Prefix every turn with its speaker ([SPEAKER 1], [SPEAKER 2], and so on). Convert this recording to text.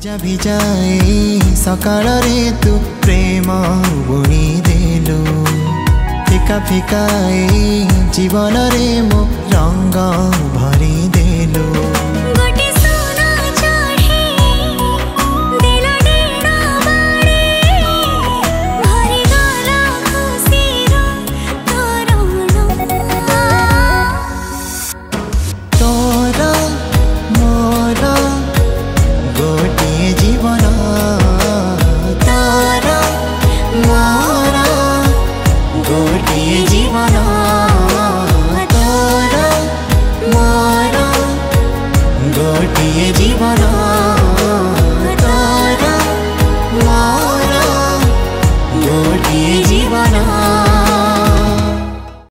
[SPEAKER 1] ভিজা ভিজাই সকালরে তু প্রেম বুড়ি দেলু ফিকা ফিকাই জীবনরে জীৱন গতিয়ে জীৱন